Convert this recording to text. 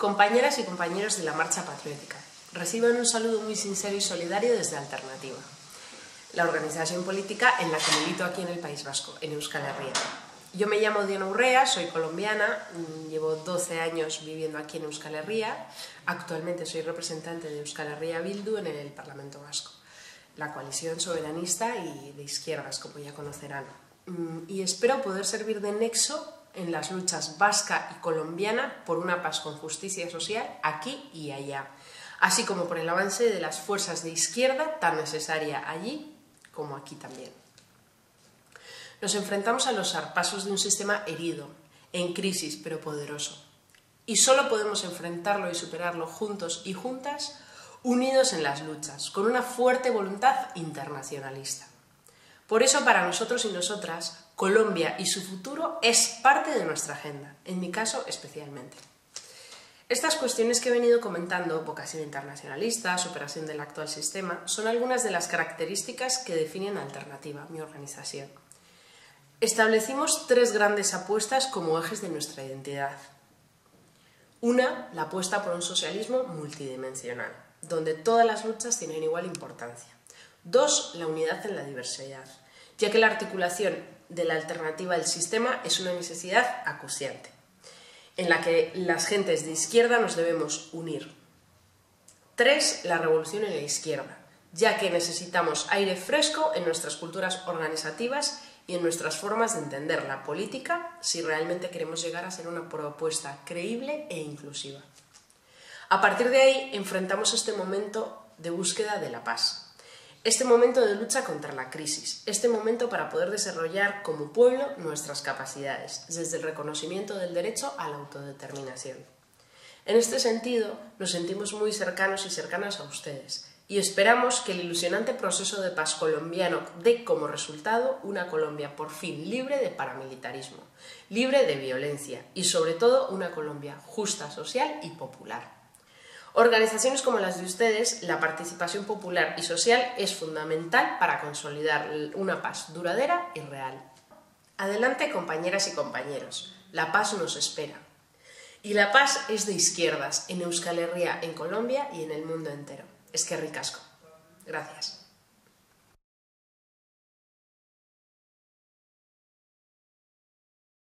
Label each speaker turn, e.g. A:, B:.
A: Compañeras y compañeros de la Marcha Patriótica, reciban un saludo muy sincero y solidario desde Alternativa, la organización política en la que milito aquí en el País Vasco, en Euskal Herria. Yo me llamo Diana Urrea, soy colombiana, llevo 12 años viviendo aquí en Euskal Herria, actualmente soy representante de Euskal Herria Bildu en el Parlamento Vasco, la coalición soberanista y de izquierdas, como ya conocerán. Mm, y espero poder servir de nexo en las luchas vasca y colombiana por una paz con justicia social aquí y allá, así como por el avance de las fuerzas de izquierda tan necesaria allí como aquí también. Nos enfrentamos a los zarpasos de un sistema herido, en crisis pero poderoso, y solo podemos enfrentarlo y superarlo juntos y juntas, unidos en las luchas, con una fuerte voluntad internacionalista. Por eso para nosotros y nosotras, Colombia y su futuro es parte de nuestra agenda, en mi caso especialmente. Estas cuestiones que he venido comentando, vocación internacionalista, superación del actual sistema, son algunas de las características que definen Alternativa, mi organización. Establecimos tres grandes apuestas como ejes de nuestra identidad. Una, la apuesta por un socialismo multidimensional, donde todas las luchas tienen igual importancia. Dos, la unidad en la diversidad, ya que la articulación de la alternativa del sistema es una necesidad acuciante, en la que las gentes de izquierda nos debemos unir. Tres, la revolución en la izquierda, ya que necesitamos aire fresco en nuestras culturas organizativas y en nuestras formas de entender la política si realmente queremos llegar a ser una propuesta creíble e inclusiva. A partir de ahí enfrentamos este momento de búsqueda de la paz, este momento de lucha contra la crisis, este momento para poder desarrollar como pueblo nuestras capacidades, desde el reconocimiento del derecho a la autodeterminación. En este sentido, nos sentimos muy cercanos y cercanas a ustedes y esperamos que el ilusionante proceso de paz colombiano dé como resultado una Colombia por fin libre de paramilitarismo, libre de violencia y sobre todo una Colombia justa, social y popular. Organizaciones como las de ustedes, la participación popular y social es fundamental para consolidar una paz duradera y real. Adelante, compañeras y compañeros. La paz nos espera. Y la paz es de izquierdas, en Euskal Herria, en Colombia y en el mundo entero. Es que ricasco. Gracias.